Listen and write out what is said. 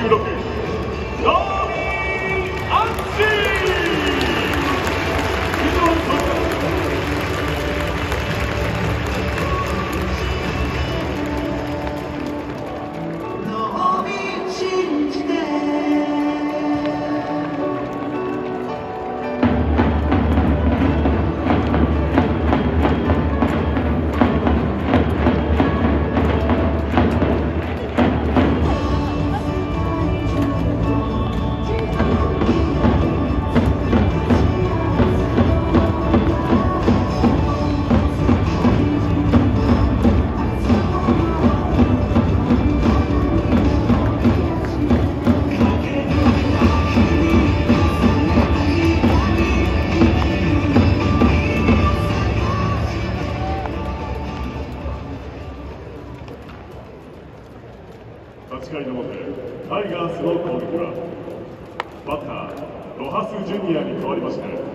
you beautiful. 8回の表タイガースの攻撃はバッターロハス・ジュニアに代わりまして